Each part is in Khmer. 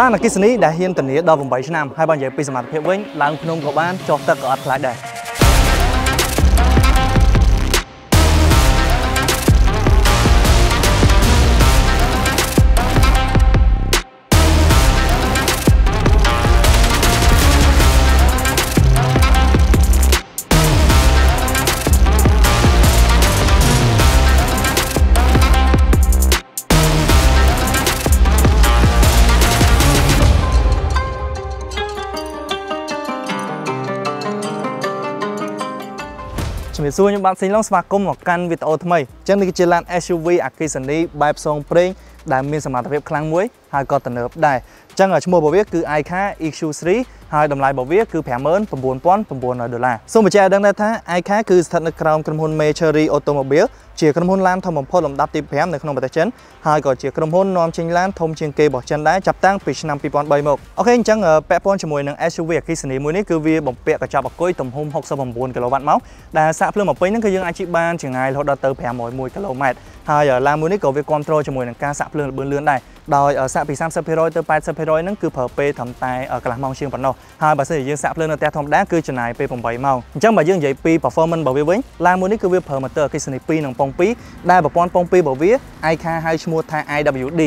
ឡានអគ្គិសនីដែលហ៊ានធានាដល់8ឆ្នាំហើយបើនិយាយពីសមត្ថភាពវិញឡើងភ្នំក៏បានចុះទឹកក៏អត់ខ្លាចដែរ ជំរាបសួរខ្ញុំបាទស៊ីឡុងស្វាគមន៍មកកាន់វីដេអូថ្មីអញ្ចឹងនេះគឺជាឡាន SUV អគ្គិសនីបែបផ្សងព្រេងដែលមានសមត្ថភាពខ្លាំងមួយហើយក៏ទំនើបដែរ អញ្ចឹងឈ្មោះរបស់វាគឺ iCa EQ3 ហើយតម្លៃរបស់វាគឺ59900ដុល្លារសូមបញ្ជាក់ឲ្យដឹងដែរថា iCa គឺស្ថិតនៅក្រោមក្រុមហ៊ុន Mercury Automobile ជាក្រុមហ៊ុនឡានធំបំផុតលំដាប់ទី5នៅក្នុងប្រទេសចិនហើយក៏ជាក្រុមហ៊ុននាំចេញឡានធំជាងគេរបស់ចិនដែរចាប់តាំងពីឆ្នាំ2003មកអូខេអញ្ចឹងពាក់ព័ន្ធជាមួយនឹង SUV អគ្គិសនីមួយនេះគឺវាបំពាក់កញ្ចប់អង្គុយទំហំ69 kW ម៉ោងដែលសាកភ្លើងបំពេញហ្នឹងគឺយើងអាចជិះបានចម្ងាយរហូតដល់ទៅ501 km ហើយឡានមួយនេះក៏វាគ្រប់គ្រងជាមួយនឹងការសាកភ្លើងល្បឿនលឿនដែរដោយសាក់ពី30%ទៅ80%ហ្នឹងគឺប្រើពេលត្រឹមតែកន្លះម៉ោងជាងប៉ុណ្ណោះហើយបើសិនជាយើងសាក់ភ្លើងនៅផ្ទះធម្មតាគឺចំណាយពេល8ម៉ោងអញ្ចឹងបើយើងនិយាយពី performance របស់វាវិញឡានមួយនេះគឺវាប្រើ motor អគ្គិសនី2និងពង2ដែលប្រព័ន្ធពង2របស់វា iCa ហៅឈ្មោះថា IWD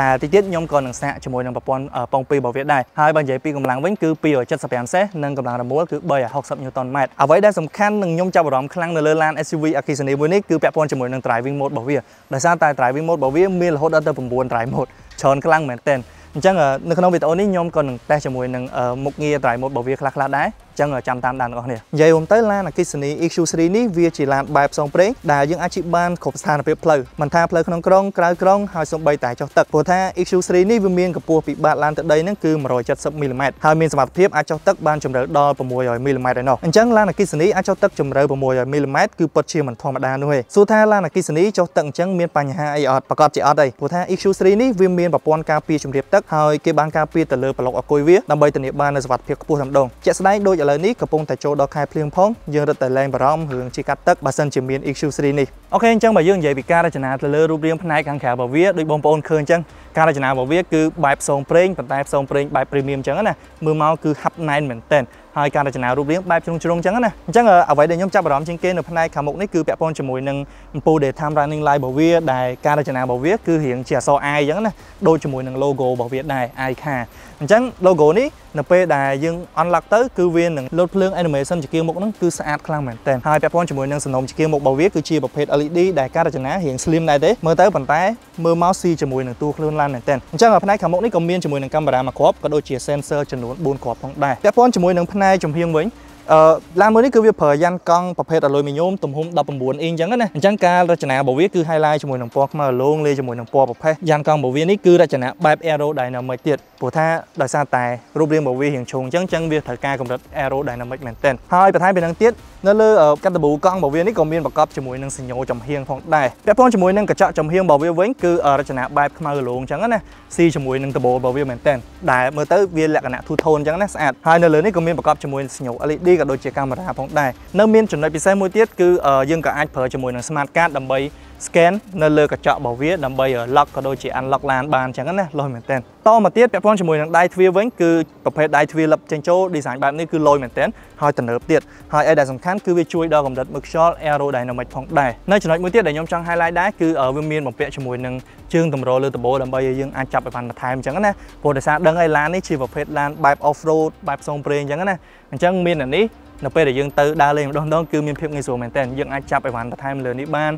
ដែលតិចទៀតខ្ញុំក៏នឹងសាកជាមួយនឹងប្រព័ន្ធពង2របស់វាដែរហើយបើនិយាយពីកម្លាំងវិញគឺ275សេសនិងកម្លាំងរមួលគឺ360 Newton m អ្វីដែលសំខាន់នឹងខ្ញុំចាប់អារម្មណ៍ខ្លាំងនៅលើឡាន SUV អគ្គិសនីមួយនេះគឺពាក់ព័ន្ធជាមួយនឹង driving mode របស់វាដោយសារតែ driving mode របស់វាមានរហូតដល់ទៅ9 drive mode ច្រើនខ្លាំងមែនទែនអញ្ចឹងនៅក្នុងវីដេអូនេះខ្ញុំក៏នឹងតេស្តជាមួយនឹងមុខងារ drive mode របស់វាខ្លះៗដែរអញ្ចឹងចាំតាមដានទាំងអស់គ្នានិយាយរួមទៅឡានអគ្គិសនី EQ3 នេះវាជាឡានបែបផ្សងព្រេងដែលយើងអាចជិះបានគ្រប់ស្ថានភាពផ្លូវមិនថាផ្លូវក្នុងក្រុងក្រៅក្រុងហើយសូម្បីតែចុះទឹកព្រោះថា EQ3 នេះវាមានកម្ពស់ពីបាតឡានទៅដីហ្នឹងគឺ170មីលីម៉ែត្រហើយមានសមត្ថភាពអាចចុះទឹកបានជម្រៅដល់600មីលីម៉ែត្រឯណោះអញ្ចឹងឡានអគ្គិសនីអាចចុះទឹកជម្រៅ600មីលីម៉ែត្រគឺពិតជាមិនធម្មតានោះទេសួរថាឡានអគ្គិសនីចុះទឹកអញ្ចឹងមានបញ្ហាអីអត់ប្រកាសជាអត់ទេព្រោះថា EQ3 នេះវាមានប្រព័ន្ធការពារជម្រាបទឹកហើយគេបានការពារទៅលើប្លុកអគុយវាដើម្បីធានាបាននូវសុវត្ថិភាពខ្ពស់តែម្ដងជាក់ស្ដែងដូចឥឡូវនេះកំពុងតែចូលដល់ខែភ្លៀងផងយើងរត់តែលែងបារម្ភរឿងជីកាត់ទឹកបើសិនជាមាន EQ3 នេះអូខេអញ្ចឹងបើយើងនិយាយពីការរចនាទៅលើរូបរាងផ្នែកខាងក្រៅរបស់វាដូចបងប្អូនឃើញអញ្ចឹងការរចនារបស់វាគឺបែបផ្សងព្រេងប៉ុន្តែផ្សងព្រេងបែប premium អញ្ចឹងណាមើលមកគឺហាប់ណែនមែនតើ ហើយការរចនារូបរាងបែបជ្រុងជ្រុងអញ្ចឹងណាអញ្ចឹងអ្វីដែលខ្ញុំចាប់អារម្មណ៍ជាងគេនៅផ្នែកខាងមុខនេះគឺពាក់ព័ន្ធជាមួយនឹងអំពូល daytime running light របស់វាដែលការរចនារបស់វាគឺរៀងជាអក្សរ I អញ្ចឹងណាដូចជាមួយនឹង logo របស់វាដែរ iCar អញ្ចឹង logo នេះនៅពេលដែលយើង unlock ទៅគឺវានឹងលោតភ្លើង animation ជាគៀមុខហ្នឹងគឺស្អាតខ្លាំងមែនទែនហើយពាក់ព័ន្ធជាមួយនឹងសំណុំជាគៀមុខរបស់វាគឺជាប្រភេទ LED ដែលការរចនារៀង slim ដែរទេមើលទៅប៉ុន្តែមើលមកស៊ីជាមួយនឹងតួខ្លួនឡានមែនទែនអញ្ចឹងផ្នែកខាងមុខនេះក៏មានជាមួយនឹងកាមេរ៉ាមួយគ្រាប់ក៏ដូចជា sensor ចំនួន4គ្រាប់ផងដែរពាក់ព័ន្ធជាមួយនឹងផ្នែកចំហៀងវិញ អឺឡានមួយនេះគឺវាប្រើយ៉ាន់កង់ប្រភេទ aluminium ទំហំ19អ៊ីងអញ្ចឹងណាអញ្ចឹងការរចនារបស់វាគឺ highlight ជាមួយនឹងពណ៌ខ្មៅរលោងលាយជាមួយនឹងពណ៌ប្រផេះយ៉ាន់កង់របស់វានេះគឺរចនាបែប aerodynamic ទៀតព្រោះថាដោយសារតែរូបរាងរបស់វារៀងជ្រុងអញ្ចឹងអញ្ចឹងវាត្រូវការកម្រិត aerodynamic មែនទែនហើយបន្ថែមពីនឹងទៀតនៅលើកាតាប៊ូកង់របស់វានេះក៏មានប្រកបជាមួយនឹងសញ្ញោចំហៀងផងដែរពាក់ព័ន្ធជាមួយនឹងកញ្ចក់ចំហៀងរបស់វាវិញគឺរចនាបែបខ្មៅរលោងអញ្ចឹងណាស៊ីជាមួយនឹងដបូលរបស់វាមែនទែនដែលមើលទៅវាលក្ខណៈ two tone អញ្ចឹងណាស្អាតហើយនៅលើនេះក៏មានប្រកបជាមួយសញ្ញោ LED ក៏ដូចជាកាមេរ៉ាផងដែរនៅមានចំណុចពិសេសមួយទៀតគឺយើងក៏អាចប្រើជាមួយនឹង smart card ដើម្បី scan នៅលើកញ្ចក់របស់វាដើម្បី lock ក៏ដូចជា unlock ឡានបានអញ្ចឹងណាលុយមែនទែនតមកទៀតពាក់ព័ន្ធជាមួយនឹងដៃទ្វារវិញគឺប្រភេទដៃទ្វារលឹបចេញចូល design បែបនេះគឺលុយមែនទែនហើយទំនើបទៀតហើយអីដែលសំខាន់គឺវាជួយដល់កម្រិតមើលខ្យល់ aerodynamic ផងដែរនៅចំណុចមួយទៀតដែលខ្ញុំចង់ highlight ដែរគឺវាមានបំពាក់ជាមួយនឹងជើងតម្រលើដបូលដើម្បីឲ្យយើងអាចចាប់ឲ្យបានបន្ថែមអញ្ចឹងណាព្រោះដោយសារដឹងឲ្យឡាននេះជាប្រភេទឡានបែប off road បែបផ្សងព្រេងអញ្ចឹងណាអញ្ចឹងមានអានេះនៅពេលដែលយើងទៅដើរលេងម្ដងម្ដងគឺមានភាពងាយស្រួលមែនទែនយើងអាចចាប់ឲ្យបានបន្ថែមលើនេះបាន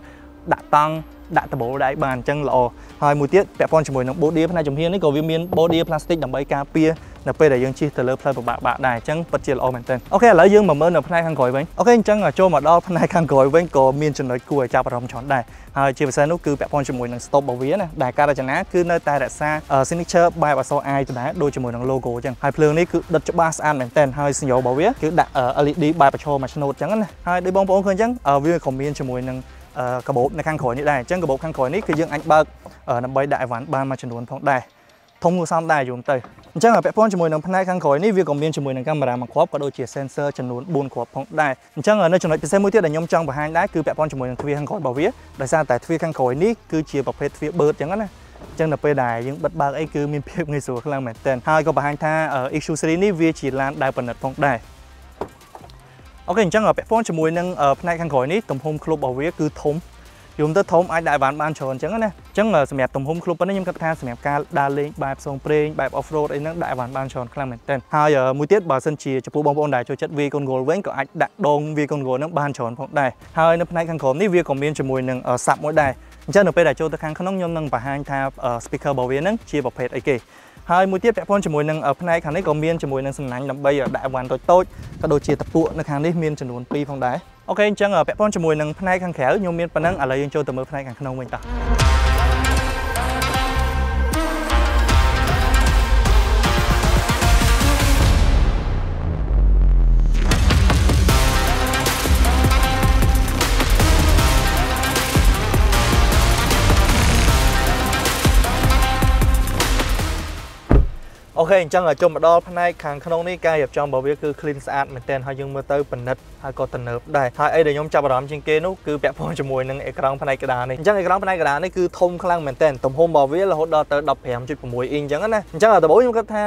ដាក់តង់ដាក់ដបូលដៃបានអញ្ចឹងល្អហើយមួយទៀតពាក់ព័ន្ធជាមួយនឹង body ផ្នែកជំហាននេះក៏វាមាន body plastic ដើម្បីការពារនៅពេលដែលយើងជិះទៅលើផ្លូវពិបាកបាក់ដែរអញ្ចឹងពិតជាល្អមែនទែនអូខេឥឡូវយើងមកមើលនៅផ្នែកខាងក្រោយវិញអូខេអញ្ចឹងចូលមកដល់ផ្នែកខាងក្រោយវិញក៏មានចំណុចគួរឲ្យចាប់អារម្មណ៍ច្រើនដែរហើយជាពិសេសនោះគឺពាក់ព័ន្ធជាមួយនឹង stop របស់វាណាដែលការរចនាគឺនៅតែរក្សា signature បែបអក្សរ I ដដែលដូចជាមួយនឹង logo អញ្ចឹងហើយភ្លើងនេះគឺដិតច្បាស់ស្អាតមែនទែនហើយសញ្ញោរបស់វាគឺដាក់ LED បែបប្រឈមមួយឆ្នូតអញ្ចឹងណាហើយដូចបងប្អូនឃើញអញ្ចឹងវាក៏មានជាមួយនឹង កាបូបនៅខាងក្រោយនេះដែរអញ្ចឹងកាបូបខាងក្រោយនេះគឺយើងអាចបើកដើម្បីដាក់អីវ៉ាន់បានមួយចំនួនផងដែរធំគួរសមដែរយល់ទៅអញ្ចឹងពាក់ព័ន្ធជាមួយនឹងផ្នែកខាងក្រោយនេះវាក៏មានជាមួយនឹងកាមេរ៉ាមួយគ្រាប់ក៏ដូចជា sensor ចំនួន4គ្រាប់ផងដែរអញ្ចឹងនៅចំណុចពិសេសមួយទៀតដែលខ្ញុំចង់បង្ហាញដែរគឺពាក់ព័ន្ធជាមួយនឹងទ្វារខាងក្រោយរបស់វាដោយសារតែទ្វារខាងក្រោយនេះគឺជាប្រភេទទ្វារបឺតអញ្ចឹងណាអញ្ចឹងនៅពេលដែលយើងបិទបើកអីគឺមានភាពងាយស្រួលខ្លាំងមែនទែនហើយក៏បង្ហាញថា Issue3 នេះវាជាឡានដែលផលិតផងដែរ អូខេអញ្ចឹងពាក់ព័ន្ធជាមួយនឹងផ្នែកខាងក្រោយនេះទំហំគ្រប់របស់វាគឺធំយំទៅធំអាចដាក់បានបានច្រើនអញ្ចឹងណាអញ្ចឹងសម្រាប់ទំហំក្លុបប៉ុណ្ណេះខ្ញុំគិតថាសម្រាប់ការដើរលេងបែបផ្សងព្រេងបែប off road អីហ្នឹងដាក់បានបានច្រើនខ្លាំងមែនទែនហើយមួយទៀតបើសិនជាចំពោះបងប្អូនដែលចូលចិត្តវាកូនហ្គោលវិញក៏អាចដាក់ដងវាកូនហ្គោលហ្នឹងបានច្រើនផងដែរហើយនៅផ្នែកខាងក្រោមនេះវាក៏មានជាមួយនឹងសាប់មួយដែរអញ្ចឹងនៅពេលដែលចូលទៅខាងក្នុងខ្ញុំនឹងបង្ហាញថា speaker របស់វាហ្នឹងជាប្រភេទអីគេ ហើយមួយទៀតពាក់ព័ន្ធជាមួយនឹងផ្នែកខាងនេះក៏មានជាមួយនឹងសំណាញ់ដើម្បីដាក់អវ៉ាន់តូចតូចក៏ដូចជាតពួកនៅខាងនេះមានចំនួន2ផងដែរអូខេអញ្ចឹងពាក់ព័ន្ធជាមួយនឹងផ្នែកខាងក្រៅខ្ញុំមានប៉ុណ្ណឹងឥឡូវយើងចូលទៅមើលផ្នែកខាងក្នុងវិញតោះ អូខេអញ្ចឹងចូលមកដល់ផ្នែកខាងក្នុងនេះការរៀបចំរបស់វាគឺ clean ស្អាតមែនទែនហើយយើងមើលទៅប៉និតហើយក៏ទំនើបដែរហើយអីដែលខ្ញុំចាប់អារម្មណ៍ជាងគេនោះគឺពាក់ព័ន្ធជាមួយនឹងអេក្រង់ផ្នែកកណ្ដាលនេះអញ្ចឹងអេក្រង់ផ្នែកកណ្ដាលនេះគឺធំខ្លាំងមែនទែនទំហំរបស់វារហូតដល់ទៅ15.6អ៊ីងអញ្ចឹងណាអញ្ចឹងដំបូងខ្ញុំគិតថា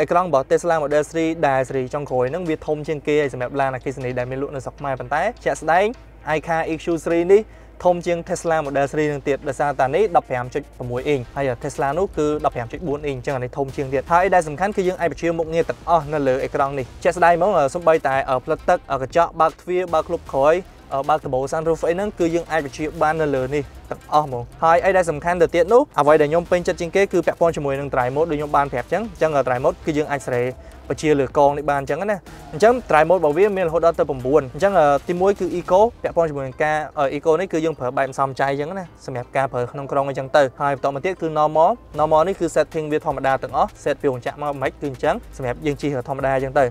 អេក្រង់របស់ Tesla Model 3ដែលស៊េរីចុងក្រោយហ្នឹងវាធំជាងគេហើយសម្រាប់ឡានអគ្គិសនីដែលមានលក់នៅស្រុកខ្មែរប៉ុន្តែជាក់ស្ដែង iCar EQ3 នេះ ធំជាង Tesla Model 3នឹងទៀតដោយសារតានេះ15.6អ៊ីងហើយ Tesla នោះគឺ15.4អ៊ីងអញ្ចឹងអានេះធំជាងទៀតហើយដែលសំខាន់គឺយើងអាចបញ្ជាមុខងារទាំងអស់នៅលើអេក្រង់នេះជាក់ស្ដែងមកសំបីតែផ្លិតទឹកកញ្ចក់បើកទ្វារបើកគ្លុបក្រោយបើកដបូ sunroof អីហ្នឹងគឺយើងអាចបញ្ជាបាននៅលើនេះទាំងអស់ហ្មងហើយអីដែលសំខាន់ទៅទៀតនោះអ្វីដែលខ្ញុំពេញចិត្តជាងគេគឺពាក់ព័ន្ធជាមួយនឹង dry mode ដូចខ្ញុំបានប្រាប់អញ្ចឹងអញ្ចឹង dry mode គឺយើងអាចស្រេ បជាលើកងនេះបានអញ្ចឹងណាអញ្ចឹង dry mode របស់វាមានរហូតដល់ទៅ9អញ្ចឹងទី1គឺ eco ពាក់ព័ន្ធជាមួយនឹងការ eco នេះគឺយើងប្រើបែបសំចៃអញ្ចឹងណាសម្រាប់ការប្រើក្នុងក្រុងអញ្ចឹងទៅហើយបន្តមកទៀតគឺ normal normal នេះគឺ setting វាធម្មតាទាំងអស់ set វាកញ្ចាក់មកមិនគឺអញ្ចឹងសម្រាប់យើងជិះធម្មតាអញ្ចឹងទៅ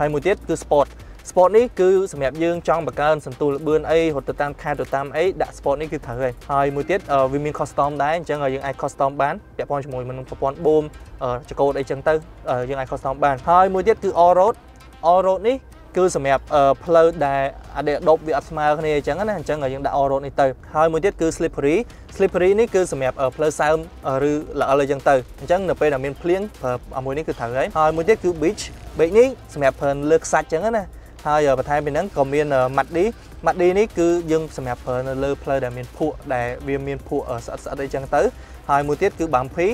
ហើយមួយទៀតគឺ sport sport នេះគឺសម្រាប់យើងចង់បង្កើនសន្ទុះលបឿនអីរត់ទៅតាមខេត្តទៅតាមអីដាក់ sport នេះគឺត្រូវហើយហើយមួយទៀតវាមាន custom ដែរអញ្ចឹងយើងអាច custom បានពាក់ព័ន្ធជាមួយនឹងប្រព័ន្ធ boom ចកោតអីចឹងទៅយើងអាច custom បានហើយមួយទៀតគឺ all road all road នេះគឺសម្រាប់ផ្លូវដែលអាដេដប់វាអត់ស្មើគ្នាអញ្ចឹងណាអញ្ចឹងយើងដាក់ all road នេះទៅហើយមួយទៀតគឺ slippery slippery នេះគឺសម្រាប់ផ្លូវសើមឬល្អិលអីចឹងទៅអញ្ចឹងនៅពេលដែលមានភ្លៀងប្រើអាមួយនេះគឺត្រូវហើយហើយមួយទៀតគឺ beach beach នេះសម្រាប់ប្រើលើខ្សាច់អញ្ចឹងណា ហើយបន្ថែមពីហ្នឹងក៏មានម៉ាត់ឌីម៉ាត់ឌីនេះគឺយើងសម្រាប់ប្រើនៅលើផ្លូវដែលមានភក់ដែលវាមានភក់ស្អិតស្អិតអីចឹងទៅហើយមួយទៀតគឺបាំភី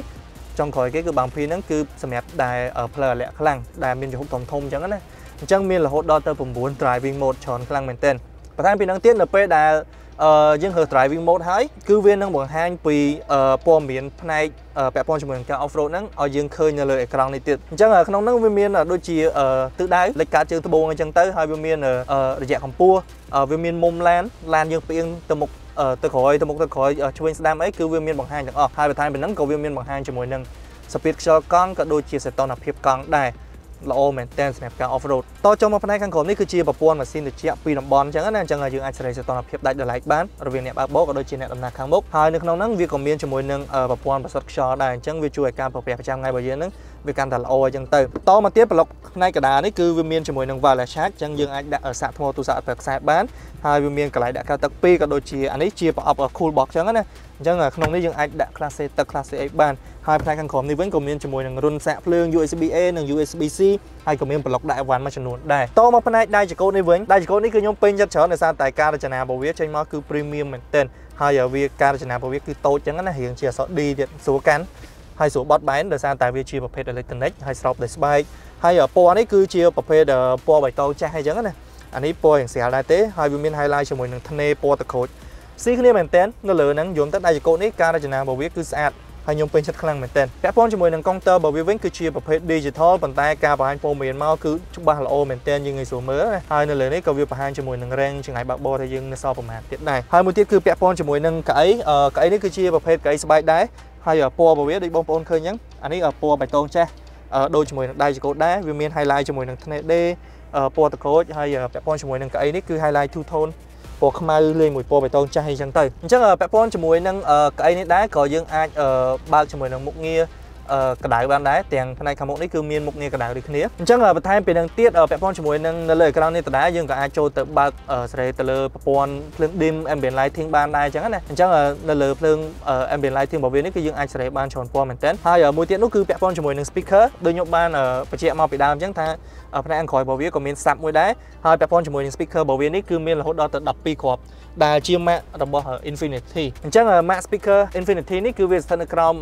ចុងក្រោយគេគឺបាំភីហ្នឹងគឺសម្រាប់ដែលផ្លូវអាលាក់ខ្លាំងដែលមានចំហុកធំធំអញ្ចឹងណាអញ្ចឹងមានរហូតដល់ទៅ9 driving mode ច្រើនខ្លាំងមែនទែនបន្ថែមពីហ្នឹងទៀតនៅពេលដែល អឺយើងរើស driving mode ហើយគឺវានឹងបង្ហាញពីព័ត៌មានផ្នែកពាក់ព័ន្ធជាមួយនឹងការ off road ហ្នឹងឲ្យយើងឃើញនៅលើអេក្រង់នេះទៀតអញ្ចឹងក្នុងហ្នឹងវាមានដូចជាទិសដៅលេខការជើងត្បូងអញ្ចឹងទៅហើយវាមានរយៈកម្ពស់វាមានមុំឡានឡានយើងផ្អៀងទៅមុខទៅក្រោយទៅមុខទៅក្រោយឆ្វេងស្ដាំអីគឺវាមានបង្ហាញទាំងអស់ហើយបន្ថែមពីហ្នឹងក៏វាមានបង្ហាញជាមួយនឹងសពីតខ្យល់កង់ក៏ដូចជាសីតុណ្ហភាពកង់ដែរ ល្អមែនតើសម្រាប់ការ off road តចូលមកផ្នែកខាងក្រោមនេះគឺជាប្រព័ន្ធម៉ាស៊ីនត្រជាក់ពីរតំបន់អញ្ចឹងណាអញ្ចឹងយើងអាចសេរីសីតុណ្ហភាពដាច់ដោយឡែកបានរវាងអ្នកបើកបោកក៏ដូចជាអ្នកដំណើរខាងមុខហើយនៅក្នុងហ្នឹងវាក៏មានជាមួយនឹងប្រព័ន្ធប្រសិទ្ធខ្យល់ដែរអញ្ចឹងវាជួយឲ្យការប្រព្រឹត្តប្រចាំថ្ងៃរបស់យើងហ្នឹងវាកាន់តែល្អអញ្ចឹងទៅតមកទៀតប្លុកផ្នែកកណ្ដាលនេះគឺវាមានជាមួយនឹង wireless charge អញ្ចឹងយើងអាចដាក់សាកថ្មទូរស័ព្ទប្រើខ្សែបានហើយវាមានកន្លែងដាក់កៅទឹកពីរក៏ដូចជាអានេះជាប្រអប់ cool box អញ្ចឹងណាអញ្ចឹងក្នុងនេះយើងអាចដាក់ class A ទឹក class A បាន ហើយផ្នែកខាងក្រោមនេះវិញក៏មានជាមួយនឹងរុនសាកភ្លើង USB A និង USB C ហើយក៏មានប្លុកដាក់អីវ៉ាន់មួយចំនួនដែរតមកផ្នែកដៃចកោនេះវិញដៃចកោនេះគឺខ្ញុំពេញចិត្តច្រើនដោយសារតែការរចនារបស់វាចេញមកគឺ premium មែនទែនហើយវាការរចនារបស់វាគឺតូចចឹងណារៀងជាអក្សរ D ទៀតស្រួលកាន់ហើយស្រួលបត់បែនដោយសារតែវាជាប្រភេទ electronic ហើយស្រោបដោយស្បែកហើយពណ៌នេះគឺជាប្រភេទពណ៌បៃតងចាស់អីចឹងណាអានេះពណ៌យ៉ាងស្រាលដែរទេហើយវាមាន highlight ជាមួយនឹងធ្នេពណ៌ទឹកក្រូចស៊ីគ្នាមែនទែននៅលើហ្នឹងយំទៅដៃចកោនេះការរចនារបស់វាគឺស្អាត ហើយខ្ញុំពេញចិត្តខ្លាំងមែនទែនពាក់ព័ន្ធជាមួយនឹងកុងទ័ររបស់វាវិញគឺជាប្រភេទ digital ប៉ុន្តែការបង្ហាញព័ត៌មានមកគឺច្បាស់ល្អមែនទែនយើងងាយស្រួលមើលហើយនៅលើនេះក៏វាបង្ហាញជាមួយនឹង range ចង្អែតបើកបោដែលយើងនៅសល់ប្រហែលទៀតដែរហើយមួយទៀតគឺពាក់ព័ន្ធជាមួយនឹងកៅអីកៅអីនេះគឺជាប្រភេទកៅអីស្បែកដែរហើយពណ៌របស់វាដូចបងប្អូនឃើញអញ្ចឹងអានេះពណ៌បៃតងចាស់ដូចជាមួយនឹងដៃចកោតដែរវាមាន highlight ជាមួយនឹងធ្នេដេពណ៌តក្រូចហើយពាក់ព័ន្ធជាមួយនឹងកៅអីនេះគឺ highlight two tone ពណ៌ខ្មៅលេងមួយពណ៌បៃតងចាស់អីចឹងទៅអញ្ចឹងពាក់ព័ន្ធជាមួយនឹងកៅអីនេះដែរក៏យើងអាចបើកជាមួយនឹងមុខងារ កដៅបានដែរទាំងផ្នែកខាងមុខនេះគឺមានមុខងារកដៅដូចគ្នាអញ្ចឹងបន្ថែមពីនឹងទៀតពាក់ព័ន្ធជាមួយនឹងនៅលើអេក្រង់នេះដដែលយើងក៏អាចចូលទៅបើកសេរីទៅលើប្រព័ន្ធភ្លើង dim ambient lighting បានដែរអញ្ចឹងណាអញ្ចឹងនៅលើភ្លើង ambient lighting របស់វានេះគឺយើងអាចសេរីបានច្រើនពណ៌មែនទែនហើយមួយទៀតនោះគឺពាក់ព័ន្ធជាមួយនឹង speaker ដូចខ្ញុំបានបញ្ជាក់មកពីដើមអញ្ចឹងថាផ្នែក Android របស់វាក៏មាន sub មួយដែរហើយពាក់ព័ន្ធជាមួយនឹង speaker របស់វានេះគឺមានរហូតដល់ទៅ12គ្រាប់ដែលជា Mac របស់ Infinity អញ្ចឹង Mac speaker Infinity នេះគឺវាស្ថិតនៅក្រោម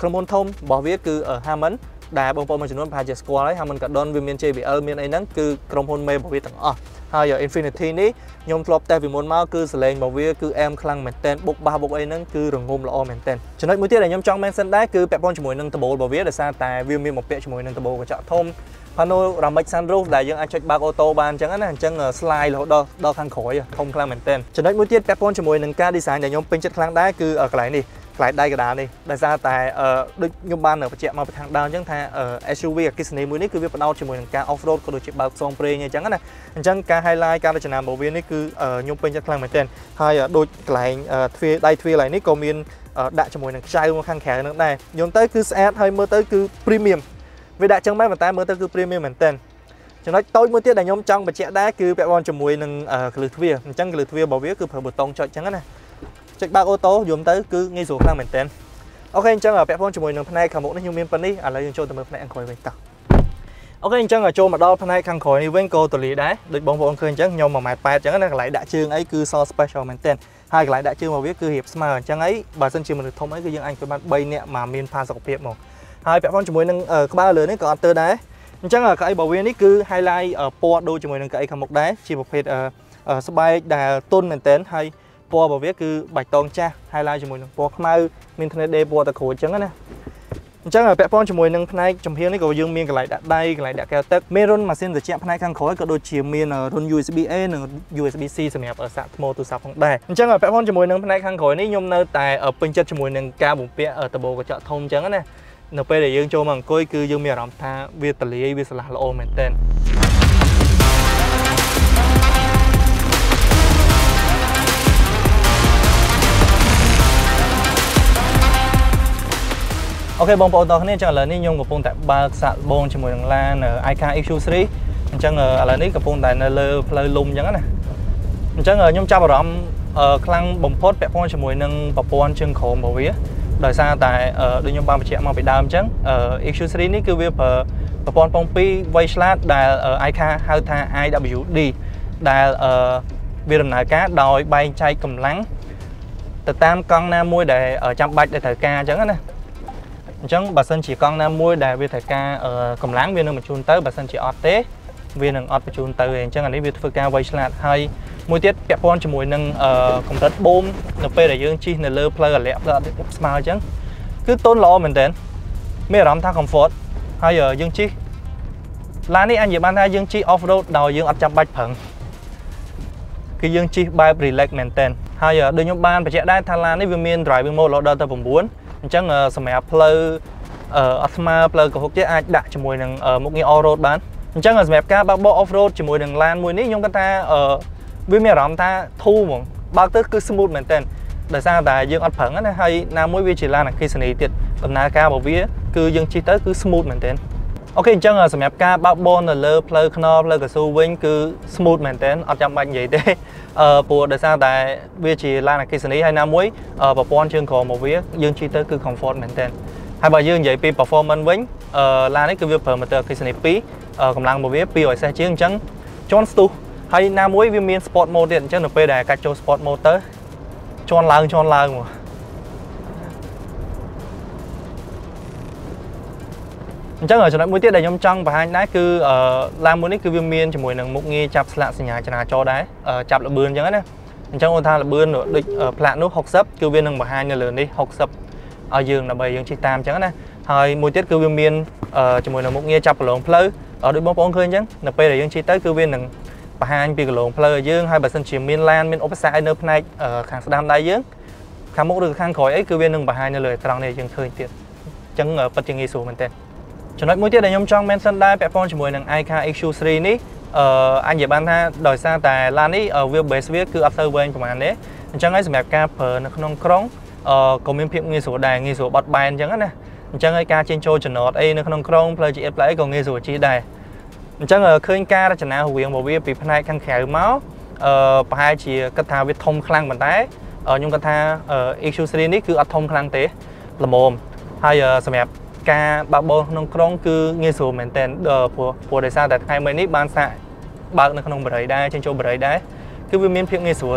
ក្រុមហ៊ុនធំរបស់វាគឺ Harman ដែលបងប្អូនមួយចំនួនប្រហែលជាស្គាល់ហើយ Harman Kardon វាមាន JBL មានអីហ្នឹងគឺក្រុមហ៊ុនមេរបស់វាទាំងអស់ហើយ Infinity នេះខ្ញុំធ្លាប់តេស្តពីមុនមកគឺសលេងរបស់វាគឺអែមខ្លាំងមែនទែនបុកបាសបុកអីហ្នឹងគឺរងំល្អមែនទែនចំណុចមួយទៀតដែលខ្ញុំចង់ mention ដែរគឺពាក់ព័ន្ធជាមួយនឹងដបូលរបស់វាដោយសារតែវាមានមកពាក់ជាមួយនឹងដបូលកញ្ចក់ធំ panoramic sunroof ដែលយើងអាចចុចបើកអូតូបានអញ្ចឹងណាអញ្ចឹង slide រហូតដល់ដល់ខាងក្រោយធំខ្លាំងមែនទែនចំណុចមួយទៀតពាក់ព័ន្ធជាមួយនឹងការ design ដែលខ្ញុំពេញចិត្តខ្លាំងដែរគឺកន្លែងនេះ កន្លែងដៃកដាលនេះដោយសារតែដូចខ្ញុំបានបញ្ជាក់មកពីខាងដើមអញ្ចឹងថា SUV អគ្គិសនីមួយនេះគឺវាផ្ដោតជាមួយនឹងការ off road ក៏ដូចជាបើកផ្សងព្រេងអញ្ចឹងណាអញ្ចឹងការ highlight ការរចនារបស់វានេះគឺខ្ញុំពេញចិត្តខ្លាំងមែនទែនហើយដូចកន្លែងទ្វារដៃទ្វារកន្លែងនេះក៏មានដាក់ជាមួយនឹងខ្ចៅមកខាងក្រៅនឹងដែរយន្តទៅគឺស្អាតហើយមើលទៅគឺ premium វាដាក់ចឹងមែនប៉ុន្តែមើលទៅគឺ premium មែនទែនចំណុចតូចមួយទៀតដែលខ្ញុំចង់បញ្ជាក់ដែរគឺពាក់ព័ន្ធជាមួយនឹងកលឹះទ្វារអញ្ចឹងកលឹះទ្វាររបស់វាគឺប្រើប៊ូតុងចុចចឹងណា ចុចបើកអូតូយំទៅគឺងាយស្រួលខ្លាំងមែនទែនអូខេអញ្ចឹងពាក់ព័ន្ធជាមួយនឹងផ្នែកខាងមុខនេះខ្ញុំមានប៉ុណ្នេះឥឡូវយើងចូលទៅមើលផ្នែកខាងក្រោយវិញតោះអូខេអញ្ចឹងចូលមកដល់ផ្នែកខាងក្រោយនេះវិញក៏ទលាដែរដូចបងប្អូនឃើញអញ្ចឹងខ្ញុំ1.8ម៉ែត្រអញ្ចឹងណាកន្លែងដាក់ជើងអីគឺស special មែនទែនហើយកន្លែងដាក់ជើងរបស់វាគឺរៀបស្មើអញ្ចឹងអីបើសិនជាមនុស្សធំអីគឺយើងអាចធ្វើបាន3នាក់មកមានផាសុខភាពមកហើយពាក់ព័ន្ធជាមួយនឹងក្បាលលើនេះក៏អត់ទៅដែរអញ្ចឹងកៅអីរបស់វានេះគឺ highlight ពណ៌ដូចជាមួយនឹងកៅអីខាងមុខដែរជាប្រភេទស្បែកដែលទន់មែនទែនហើយ ពណ៌របស់វាគឺបៃតងចាស់ highlight ជាមួយនឹងពណ៌ខ្មៅមានធ្នើដេពណ៌តក្រូចអញ្ចឹងណាអញ្ចឹងពាក់ព័ន្ធជាមួយនឹងផ្នែកចំហៀងនេះក៏យើងមានកន្លែងដាក់ដៃកន្លែងដាក់កែវទឹកមានរុនម៉ាស៊ីនត្រជាក់ផ្នែកខាងក្រោយក៏ដូចជាមានរុន USB A និង USB C សម្រាប់សាកថ្មទូរស័ព្ទផងដែរអញ្ចឹងពាក់ព័ន្ធជាមួយនឹងផ្នែកខាងក្រោយនេះខ្ញុំនៅតែពេញចិត្តជាមួយនឹងការបំពាក់តបោកញ្ចក់ធំអញ្ចឹងណានៅពេលដែលយើងចូលមកអង្គុយគឺយើងមានអារម្មណ៍ថាវាតលាយវាស្រឡះល្អមែនទែន អូខេបងប្អូនទាំងគ្នាអញ្ចឹងឥឡូវនេះខ្ញុំកំពុងតែបើកសាកបងជាមួយនឹងឡាន iCar EQ3 អញ្ចឹងឥឡូវនេះកំពុងតែនៅលើផ្លូវលំអញ្ចឹងណាអញ្ចឹងខ្ញុំចាប់អារម្មណ៍ខ្លាំងបំផុតពាក់ព័ន្ធជាមួយនឹងប្រព័ន្ធជើងក្រោមរបស់វាដោយសារតែដូចខ្ញុំបានបញ្ជាក់មកពីដើមអញ្ចឹង EQ3 នេះគឺវាប្រើប្រព័ន្ធពង2វៃឆ្លាតដែល iCar ហៅថា IWD ដែលវាដំណើរការដោយបែងចែកកម្លាំងទៅតាមកង់ណាមួយដែលចាំបាច់ដែលត្រូវការអញ្ចឹងណា អញ្ចឹងបើសិនជាកង់ណាមួយដែលវាត្រូវការកម្លាំងវានឹងបញ្ជូនទៅបើសិនជាអត់ទេវានឹងអត់បញ្ជូនទៅទេអញ្ចឹងអានេះវាធ្វើការវៃឆ្លាតហើយមួយទៀតពាក់ព័ន្ធជាមួយនឹងកម្រិតបូមនៅពេលដែលយើងជិះនៅលើផ្លូវអាលាក់ផ្លូវអត់ស្មើអញ្ចឹងគឺតូនល្អមែនតើមានអារម្មណ៍ថា comfort ហើយយើងជិះឡាននេះអញនិយាយបានថាយើងជិះ off road ដោយយើងអត់ចាំបាច់ប្រឹងគឺយើងជិះបែប relax មែនតើហើយដូចខ្ញុំបានបញ្ជាក់ដែរថាឡាននេះវាមាន driving mode រហូតដល់ទៅ9 អញ្ចឹងសម្រាប់ផ្លូវអត់ស្មើផ្លូវកហុកទៀតអាចដាក់ជាមួយនឹងមុខងារ all road បានអញ្ចឹងសម្រាប់ការបើកបោ off road ជាមួយនឹងឡានមួយនេះខ្ញុំគិតថាវាមានអារម្មណ៍ថាធូរហ្មងបើកទៅគឺ smooth មែនទែនដោយសារតែយើងអត់ប្រឹងណាហើយណាមួយវាជាឡានអគ្គិសនីទៀតដំណើរការរបស់វាគឺយើងជិះទៅគឺ smooth មែនទែន អូខេអញ្ចឹងសម្រាប់ការបើកបននៅលើផ្លូវខ្នល់ផ្លូវកស៊ូវិញគឺ smooth មែនទែនអត់ចាំបាច់និយាយទេអឺព្រោះដោយសារតែវាជាឡានអគ្គិសនីហើយណាមួយប្រព័ន្ធជើងក្រោមរបស់វាយើងជិះទៅគឺ comfort មែនទែនហើយបើយើងនិយាយពី performance វិញអឺឡាននេះគឺវាប្រើ motor អគ្គិសនី2កម្លាំងរបស់វា200សេសជាងអញ្ចឹងជាន់ស្ទុះហើយណាមួយវាមាន sport mode ទៀតអញ្ចឹងនៅពេលដែលកាច់ចូល sport mode ទៅជាន់ឡើងជាន់ឡើងមក អញ្ចឹងចំណុចមួយទៀតដែលខ្ញុំចង់បង្ហាញដែរគឺឡានមួយនេះគឺវាមានជាមួយនឹងមុខងារចាប់ស្លាកសញ្ញាចរាចរណ៍ដែរចាប់លបឿនអញ្ចឹងណាអញ្ចឹងគាត់ថាលបឿនដូចផ្លាកនោះ60គឺវានឹងបង្ហាញនៅលើនេះ60ឲ្យយើងដើម្បីយើងជិះតាមអញ្ចឹងណាហើយមួយទៀតគឺវាមានជាមួយនឹងមុខងារចាប់ប្រឡងផ្លូវដូចបងប្អូនឃើញអញ្ចឹងនៅពេលដែលយើងជិះទៅគឺវានឹងបង្ហាញពីកន្លងផ្លូវឲ្យយើងហើយបើសិនជាមានឡានមានឧបសគ្គនៅផ្នែកខាងស្ដាំដៃយើងខាងមុខឬខាងក្រោយអីគឺវានឹងបង្ហាញនៅលើអេក្រង់នេះយើងឃើញទៀតអញ្ចឹងពិតជាងាយស្រួលមែនទែន ចំណុចមួយទៀតដែលខ្ញុំចង់ mention ដែរពាក់ព័ន្ធជាមួយនឹង iCar EQ3 នេះអឺអញនិយាយបានថាដោយសារតែឡាននេះ wheelbase វាគឺអត់ទៅវែងប្រហែលទេអញ្ចឹងហើយសម្រាប់ការប្រើនៅក្នុងក្រុងអឺក៏មានភាពងាយស្រួលដែរងាយស្រួលបត់បែនអញ្ចឹងណាអអញ្ចឹងហើយការចេញចូលចំណតអីនៅក្នុងក្រុងផ្លូវជាតិផ្លូវអីក៏ងាយស្រួលជិះដែរអញ្ចឹងឃើញការរចនារវាងរបស់វាពីផ្នែកខាងក្រៅមកអឺប្រហែលជាគិតថាវាធំខ្លាំងប៉ុន្តែខ្ញុំគិតថា EQ3 នេះគឺអត់ធំខ្លាំងទេល្មមហើយសម្រាប់ ការបើកបរក្នុងក្រុងគឺងាយស្រួលមែនទែនព្រោះព្រោះដោយសារតែថ្ងៃមួយនេះបានសាកបើកនៅក្នុងបរិយដែរចេញចូលបរិយដែរគឺវាមានភាពងាយស្រួល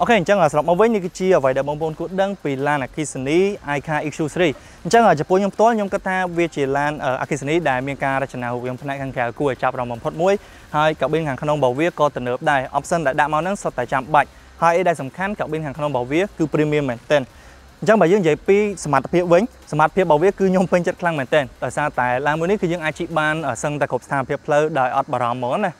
អូខេអញ្ចឹងសរុបមកវិញនេះគឺជាអ្វីដែលបងប្អូនគួរដឹងពីឡានអគ្គិសនី iCa EQ3 អញ្ចឹងចំពោះខ្ញុំផ្ទាល់ខ្ញុំគិតថាវាជាឡានអគ្គិសនីដែលមានការរចនារូបរាងផ្នែកខាងក្រៅគួរឲ្យចាប់អារម្មណ៍បំផុតមួយហើយកាប៊ីនខាងក្នុងរបស់វាក៏ទំនើបដែរ option ដែលដាក់មកហ្នឹងសុទ្ធតែចាំបាច់ហើយអីដែលសំខាន់កាប៊ីនខាងក្នុងរបស់វាគឺ premium មែនទែនអញ្ចឹងបើយើងនិយាយពីសមត្ថភាពវិញសមត្ថភាពរបស់វាគឺខ្ញុំពេញចិត្តខ្លាំងមែនទែនដោយសារតែឡានមួយនេះគឺយើងអាចជិះបានសឹងតែគ្រប់ស្ថានភាពផ្លូវដោយអត់បារម្ភហ្មងណា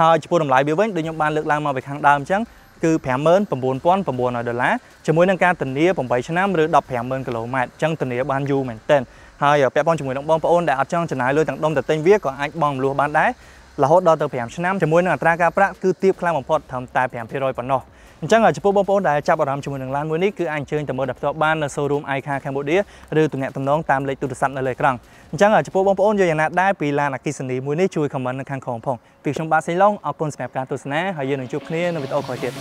ហើយចំពោះតម្លៃវាវិញដូចខ្ញុំបានលើកឡើងមកពីខាងដើមអញ្ចឹង គឺ59900ដុល្លារជាមួយនឹងការធានា8ឆ្នាំឬ150,000គីឡូម៉ែត្រអញ្ចឹងធានាបានយូរមែនទែនហើយពាក់ព័ន្ធជាមួយនឹងបងប្អូនដែលអត់ចង់ចំណាយលុយទាំងដុំទៅទិញវាក៏អាចបងមលួសបានដែររហូតដល់ទៅ5ឆ្នាំជាមួយនឹងអត្រាការប្រាក់គឺទាបខ្លាំងបំផុតត្រឹមតែ5%ប៉ុណ្ណោះ អញ្ចឹងចំពោះបងប្អូនដែលចាប់អារម្មណ៍ជាមួយនឹងឡានមួយនេះគឺអាចអញ្ជើញទៅមើលដល់ផ្ទាល់បាននៅ showroom iCar Cambodia ឬទំនាក់ទំនងតាមលេខទូរស័ព្ទនៅលើអេក្រង់អញ្ចឹងចំពោះបងប្អូនយកយ៉ាងណាដែរពីឡានអគ្គិសនីមួយនេះជួយ comment នៅខាងក្រោមផងពីខ្ញុំបាទសេឡុងអរគុណសម្រាប់ការទស្សនាហើយយើងនឹងជួបគ្នានៅវីដេអូក្រោយទៀត